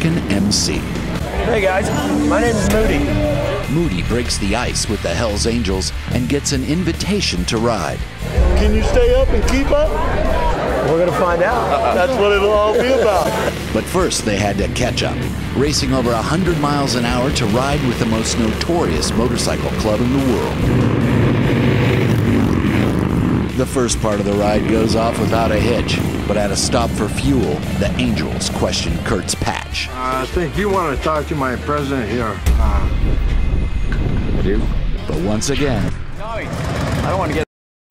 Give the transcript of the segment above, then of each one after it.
American MC. Hey guys, my name is Moody. Moody breaks the ice with the Hells Angels and gets an invitation to ride. Can you stay up and keep up? We're gonna find out. Uh-uh. That's what it'll all be about. But first, they had to catch up, racing over 100 miles an hour to ride with the most notorious motorcycle club in the world. The first part of the ride goes off without a hitch, but at a stop for fuel, the Angels question Kurt's patch. I think you want to talk to my president here. Uh, you? But once again, I don't want to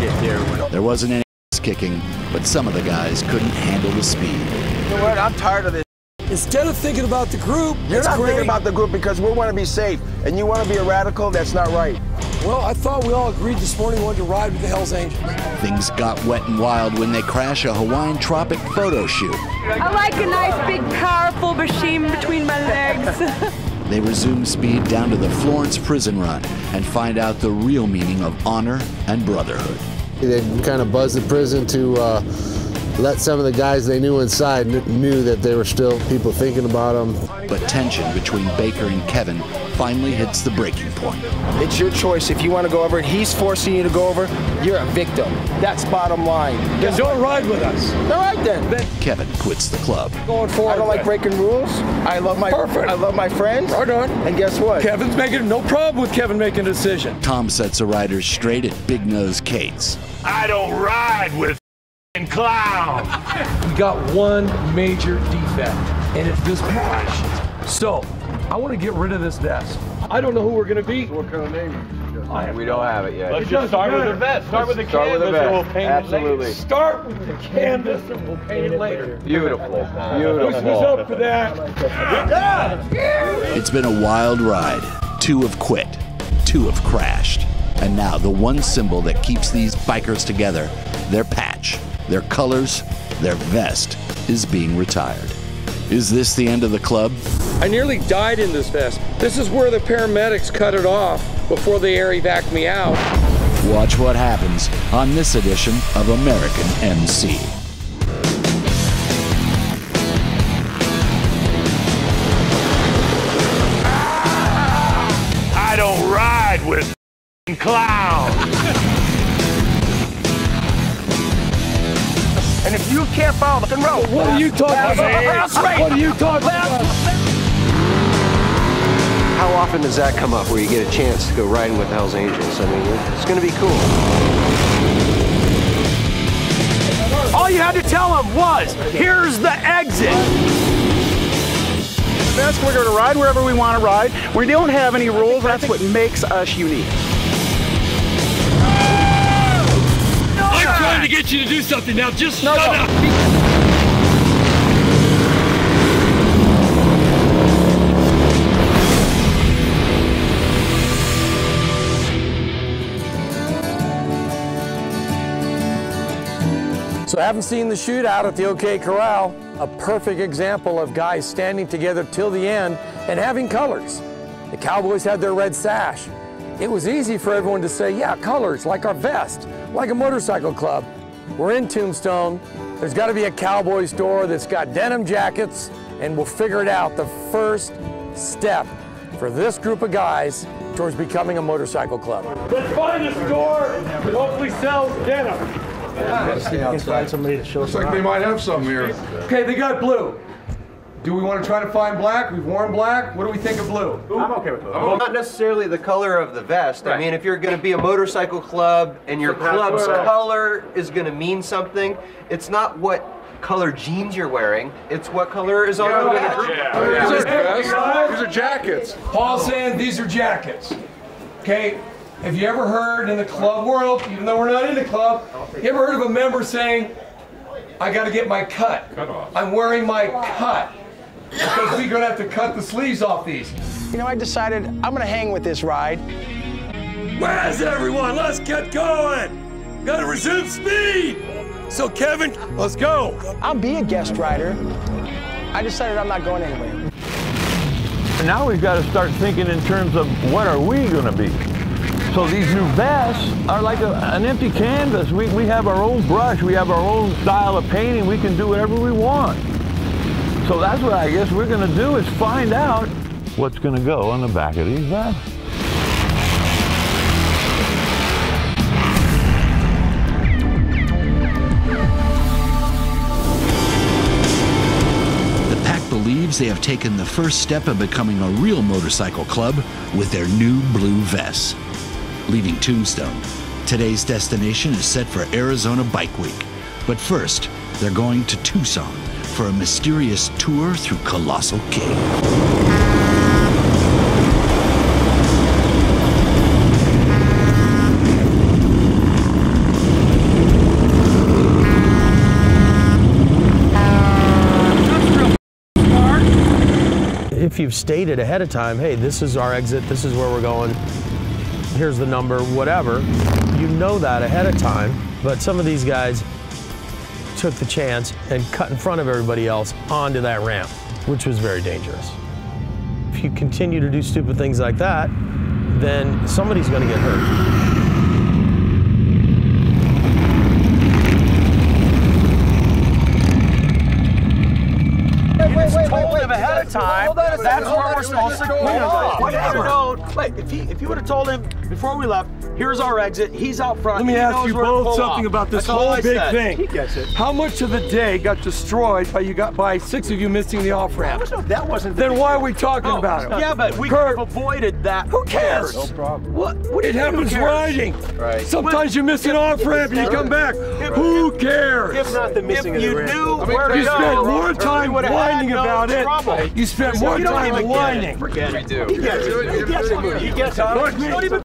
get here. there wasn't any kicking, but some of the guys couldn't handle the speed. You know what? I'm tired of this. Instead of thinking about the group, You're it's not great. thinking about the group because we want to be safe, and you want to be a radical. That's not right. Well, I thought we all agreed this morning we wanted to ride with the Hells Angels. Things got wet and wild when they crash a Hawaiian tropic photo shoot. I like a nice big powerful machine between my legs. They resume speed down to the Florence prison run and find out the real meaning of honor and brotherhood. They kind of buzzed the prison to uh, let some of the guys they knew inside knew that they were still people thinking about them. But tension between Baker and Kevin finally hits the breaking point. It's your choice. If you want to go over, he's forcing you to go over. You're a victim. That's bottom line. Then don't ride with us. All right then. Kevin quits the club. Going forward. I don't like breaking rules. I love my Perfect. I love my friends. Right on. And guess what? Kevin's making no problem with Kevin making a decision. Tom sets the riders straight at Big Nose Kate's. I don't ride with f***ing clowns. We got one major defect, and it's this patch. So, I want to get rid of this vest. I don't know who we're going to be. what kind of name? I have We don't have it yet. Let's just start with the vest. Start with the Start with the canvas and we'll paint Absolutely. Start with the canvas and we'll paint it later. Beautiful. Who's, who's Beautiful. up for that? It's been a wild ride. Two have quit, two have crashed. And now the one symbol that keeps these bikers together, their patch, their colors, their vest, is being retired. Is this the end of the club? I nearly died in this vest. This is where the paramedics cut it off before they air evac me out. Watch what happens on this edition of American MC. I don't ride with clowns. And if you can't follow the road, What are you talking about? That's right. What are you talking about? How often does that come up where you get a chance to go riding with the Hells Angels? I mean, it's going to be cool. all you had to tell him was, "Here's the exit." best. We're going to ride wherever we want to ride. We don't have any rules. That's what makes us unique. Trying to get you to do something now. Just shut up. So I haven't seen the shootout at the OK Corral. A perfect example of guys standing together till the end and having colors. The Cowboys had their red sash. It was easy for everyone to say, yeah, colors, like our vest, like a motorcycle club. We're in Tombstone. There's got to be a cowboy store that's got denim jackets, and we'll figure it out. The first step for this group of guys towards becoming a motorcycle club. Let's find a store that hopefully sells denim. Let's find somebody to show us. Looks like they might have some here. Okay, they got blue. Do we want to try to find black? We've worn black. What do we think of blue? Ooh. I'm okay with blue. Well, not necessarily the color of the vest. I mean, if you're going to be a motorcycle club and your club's color is going to mean something, it's not what color jeans you're wearing, it's what color is on the vest. These are vests. These are jackets. Paul's saying these are jackets. Okay, have you ever heard in the club world, even though we're not in the club, you ever heard of a member saying, I got to get my cut? I'm wearing my cut. Because we're going to have to cut the sleeves off these. You know, I decided I'm going to hang with this ride. Where's everyone? Let's get going. Got to resume speed. So, Kevin, let's go. I'll be a guest rider. I decided I'm not going anywhere. Now we've got to start thinking in terms of what are we going to be? So these new vests are like a, an empty canvas. We, we have our own brush, we have our own style of painting, we can do whatever we want. So that's what I guess we're going to do is find out what's going to go on the back of these vests. The pack believes they have taken the first step of becoming a real motorcycle club with their new blue vests. Leaving Tombstone, today's destination is set for Arizona Bike Week. But first, they're going to Tucson for a mysterious tour through Colossal Cave. If you've stated ahead of time, hey, this is our exit, this is where we're going, here's the number, whatever, you know that ahead of time. But some of these guys took the chance and cut in front of everybody else onto that ramp, which was very dangerous. If you continue to do stupid things like that, then somebody's going to get hurt. It's told him ahead of time. That's where we're supposed to go. Whatever. Wait, if he if you would have told him before we left, here's our exit. He's out front. Let me he ask you both something off. about this That's whole big said. thing. He gets it. How much of the day got destroyed by you got by six of you missing the off ramp? That wasn't. Then why are we talking Oh, about it? Yeah, but we Kurt, could have avoided that. Who cares? No problem. What? what it happens riding. Right. Sometimes you miss an off ramp and you come back. Who cares? If not the missing if you knew I mean, where to you go, spent more time whining about it. You spent more time even get it. whining. Forget it. Do. He gets it. He gets it. He gets it.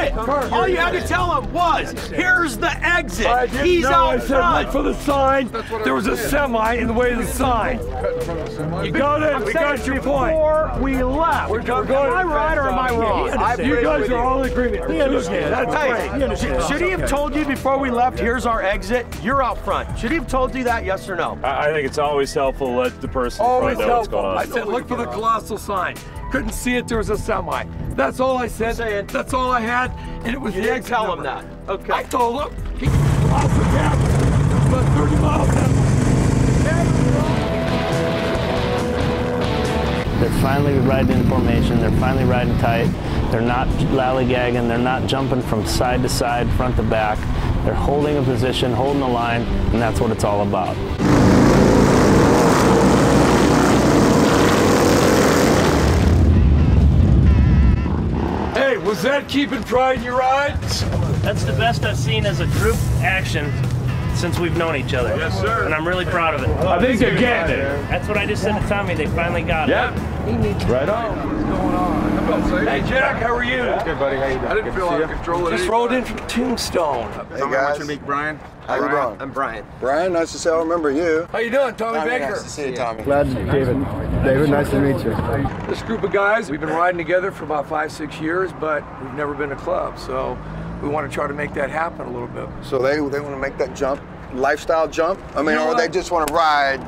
Look, You don't even get it. All you had to tell him was, here's the exit. I didn't He's know. out I said look for the sign. There was a semi in the way of the sign. You got it. We got your point. Before we left. We're go- going. Am I right or am I wrong? You guys are all in agreement. He understands. That's Hey, great. should- should he have told you before we left, here's our exit, you're out front? Should he have told you that, yes or no? I I think it's always helpful to let the person in Always front know what's helpful. going I said, look for the colossal sign. Couldn't see it. There was a semi. That's all I said. Saying- That's all I had, and it was You the didn't exit tell him that. Okay. I told him. He colossal gap. About 30 miles. They're finally riding in formation. They're finally riding tight. They're not lollygagging. They're not jumping from side to side, front to back. They're holding a position, holding a line, and that's what it's all about. Hey, was that keeping pride in your ride? That's the best I've seen as a group action since we've known each other. Yes, sir. And I'm really proud of it. I think they're getting it. That's what I just said to Tommy. They finally got it. Yep. Right on. What's going on? Hey, Jack, how are you? Good, buddy. How you doing? I didn't feel out of control Just rolled in from Tombstone. Hey, guys. I want you to meet Brian. How you doing? I'm Brian. Brian, nice to see. I remember you. How you doing, Tommy Baker? Nice to see you, Tommy. Glad, to see you, David. David, nice to meet you. This group of guys, we've been riding together for about five, six years, but we've never been a club. So we want to try to make that happen a little bit. So they they want to make that jump, lifestyle jump. I mean, You know or they just want to ride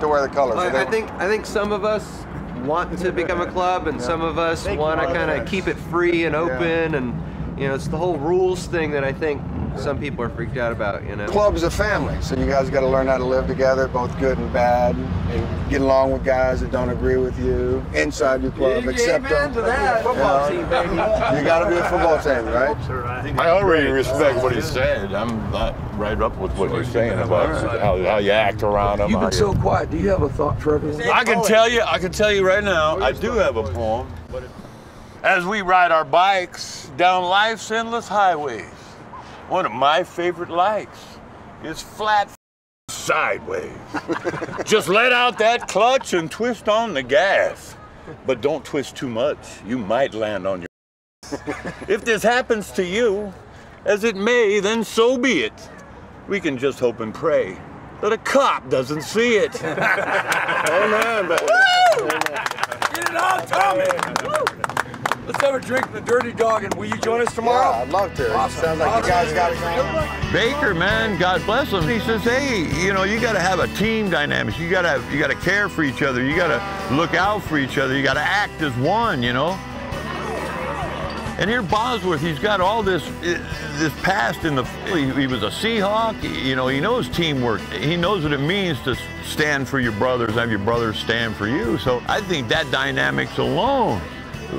to wear the colors. Are I, they- I think I think some of us want to become a club, and some of us want to kind of keep it free and open, and you know, it's the whole rules thing that I think some people are freaked out about. You know, Club's a family, so you guys got to learn how to live together, both good and bad, and get along with guys that don't agree with you inside your club. Accept them. Football You team, know, baby. You got to be a football team, right? I already respect what he said. I'm not right up with what you're saying about how, how you act around him. You've been so quiet. Do you have a thought for everyone? I can tell you, I can tell you right now, I do have a poem. As we ride our bikes down life's endless highways, one of my favorite likes is flat sideways. Just let out that clutch and twist on the gas. But don't twist too much. You might land on your If this happens to you, as it may, then so be it. We can just hope and pray that a cop doesn't see it. Amen, baby. Get it on, Tommy! Let's have a drink with the Dirty Dog, and will you join us tomorrow? Yeah, I'd love to. Awesome. Sounds like you guys got it going. Baker, man, God bless him. He says, "Hey, you know, you got to have a team dynamic. You got to you got to care for each other. You got to look out for each other. You got to act as one. You know." And here Bosworth, he's got all this this past in the. He, he was a Seahawk. You know, he knows teamwork. He knows what it means to stand for your brothers, have your brothers stand for you. So I think that dynamics alone,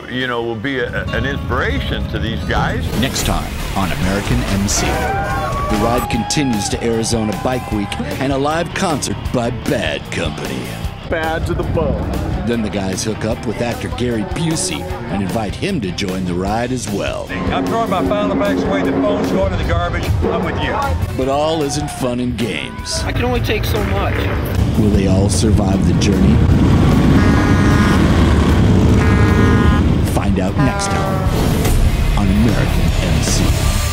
you know, will be a, an inspiration to these guys. Next time on American MC. The ride continues to Arizona Bike Week and a live concert by Bad Company. Bad to the bone. Then the guys hook up with actor Gary Busey and invite him to join the ride as well. I'm throwing my file bags away, the phone's going to the garbage. I'm with you. But all isn't fun and games. I can only take so much. Will they all survive the journey? out next time on American MC.